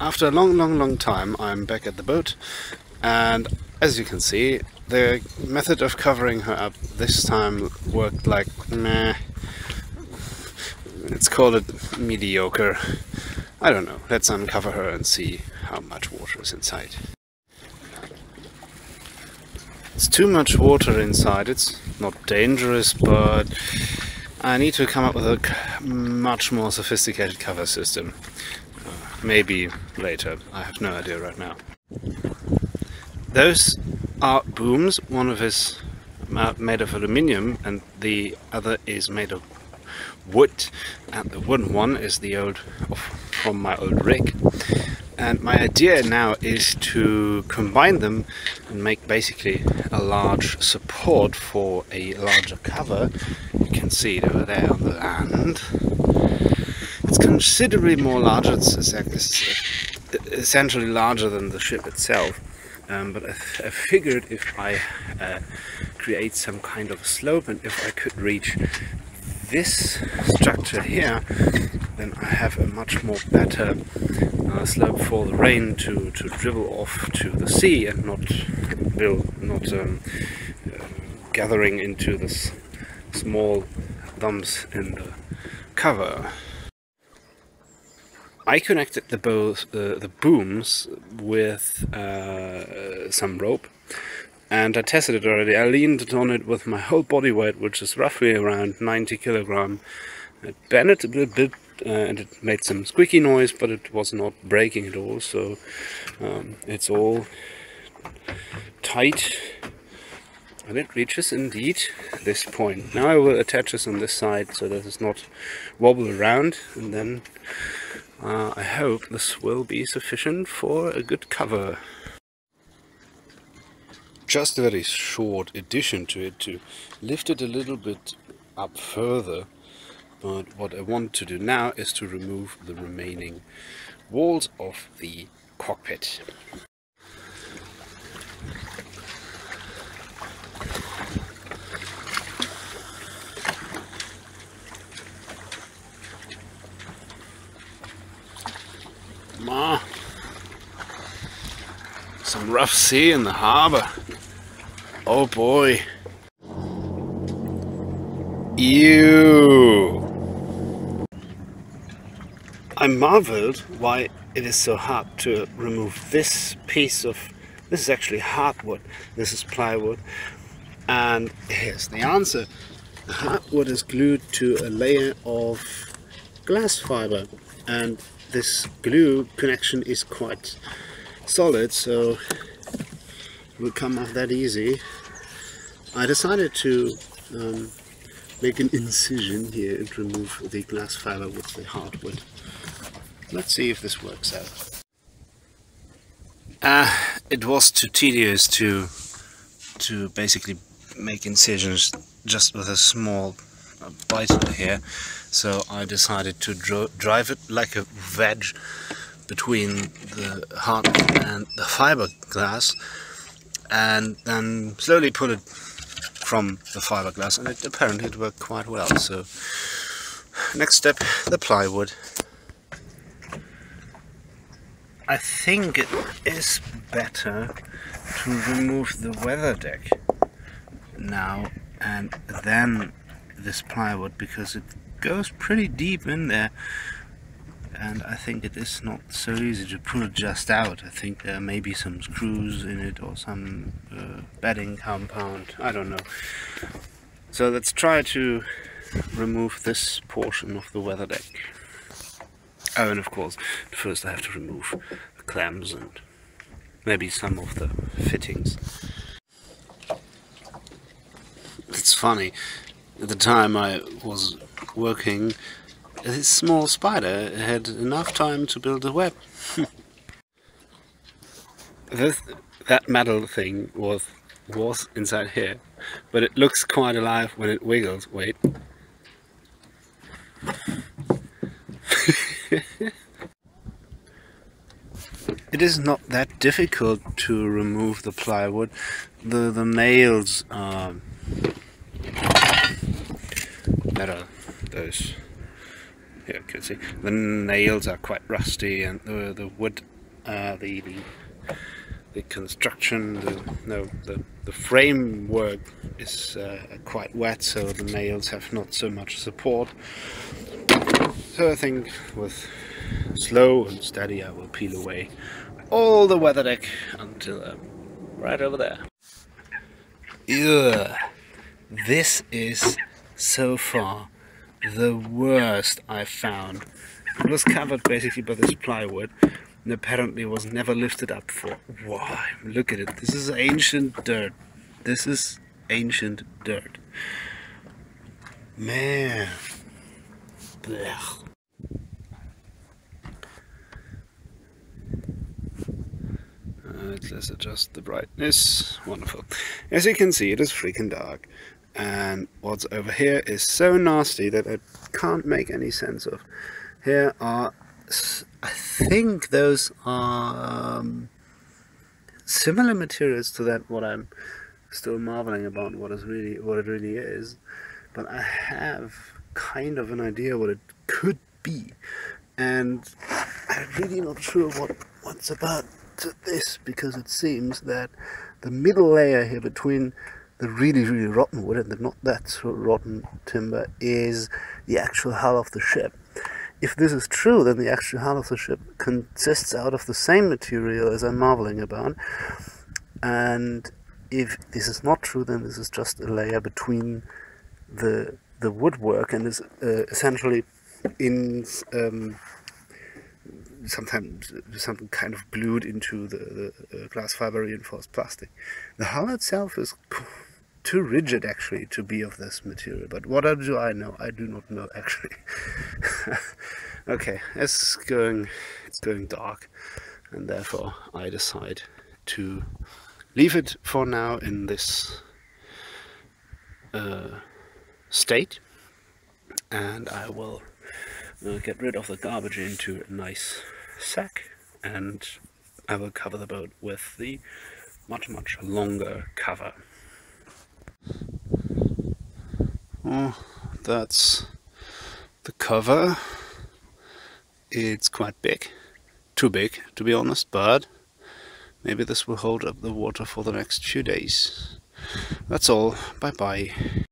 after a long, long, long time, I'm back at the boat, and as you can see, the method of covering her up this time worked like meh. Let's call it mediocre. I don't know. Let's uncover her and see how much water is inside. It's too much water inside. It's not dangerous, but I need to come up with a much more sophisticated cover system. Maybe later. I have no idea right now. Those are booms. One of is uh, made of aluminium and the other is made of wood. And the wooden one is the old from my old rig. And my idea now is to combine them and make basically a large support for a larger cover. You can see it over there on the end it's considerably more larger, it's, essentially larger than the ship itself. Um, but I, I, figured if I uh, create some kind of slope and if I could reach this structure here, then I have a much more better uh, slope for the rain to, to dribble off to the sea and not build, not um, uh, gathering into this small lumps in the cover. I connected the both uh, the booms with uh, some rope and I tested it already. I leaned on it with my whole body weight, which is roughly around 90 kilogram. It bent it a little bit uh, and it made some squeaky noise, but it was not breaking at all. So um, it's all tight and it reaches indeed this point. Now I will attach this on this side so that it's not wobble around and then uh, I hope this will be sufficient for a good cover. Just a very short addition to it to lift it a little bit up further but what I want to do now is to remove the remaining walls of the cockpit. Some rough sea in the harbour. Oh boy. Ew. I marveled why it is so hard to remove this piece of this is actually hardwood this is plywood and here's the answer hardwood is glued to a layer of glass fiber and this glue connection is quite solid so it will come off that easy. I decided to um, make an incision here and remove the glass fiber with the hardwood. Let's see if this works out. Uh, it was too tedious to to basically make incisions just with a small bite here. So I decided to drive it like a wedge between the hardwood and the fiberglass and then slowly pull it from the fiberglass and it apparently it worked quite well. So next step the plywood. I think it is better to remove the weather deck now and then this plywood because it goes pretty deep in there and I think it is not so easy to pull it just out. I think there may be some screws in it or some uh, bedding compound, I don't know. So let's try to remove this portion of the weather deck. Oh, and of course, first I have to remove the clamps and maybe some of the fittings. It's funny, at the time I was working, this small spider had enough time to build a web. this, that metal thing was was inside here, but it looks quite alive when it wiggles. Wait. it is not that difficult to remove the plywood. The the nails are metal those here can see the nails are quite rusty and the the wood, uh, the, the the construction, the no the the framework is uh, quite wet, so the nails have not so much support. So I think with slow and steady, I will peel away all the weather deck until um, right over there. Ugh. This is so far the worst I've found. It was covered basically by this plywood and apparently was never lifted up for. Why? Look at it. This is ancient dirt. This is ancient dirt. Man. Blech. let's adjust the brightness. Wonderful. As you can see, it is freaking dark. And what's over here is so nasty that I can't make any sense of. Here are, I think those are um, similar materials to that what I'm still marveling about what is really what it really is. But I have kind of an idea what it could be. And I'm really not sure what what's about this because it seems that the middle layer here between the really really rotten wood and the not that so rotten timber is the actual hull of the ship. If this is true, then the actual hull of the ship consists out of the same material as I'm marveling about. And if this is not true, then this is just a layer between the the woodwork and is uh, essentially in um, sometimes something kind of glued into the, the uh, glass fiber reinforced plastic. The hull itself is too rigid actually to be of this material, but what do I know? I do not know actually. okay, it's going, it's going dark, and therefore I decide to leave it for now in this uh, state, and I will uh, get rid of the garbage into a nice sack and I will cover the boat with the much much longer cover. Oh, that's the cover. It's quite big. Too big, to be honest, but maybe this will hold up the water for the next few days. That's all. Bye bye.